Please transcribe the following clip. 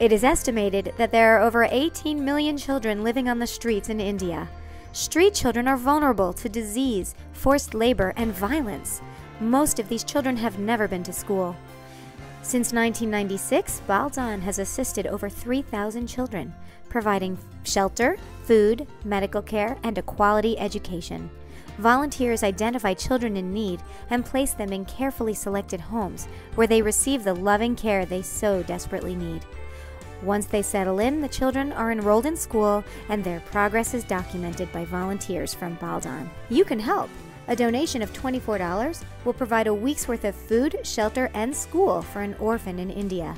It is estimated that there are over 18 million children living on the streets in India. Street children are vulnerable to disease, forced labor, and violence. Most of these children have never been to school. Since 1996, Baal Dan has assisted over 3,000 children, providing shelter, food, medical care, and a quality education. Volunteers identify children in need and place them in carefully selected homes where they receive the loving care they so desperately need. Once they settle in, the children are enrolled in school and their progress is documented by volunteers from Baal Dan. You can help. A donation of $24 will provide a week's worth of food, shelter, and school for an orphan in India.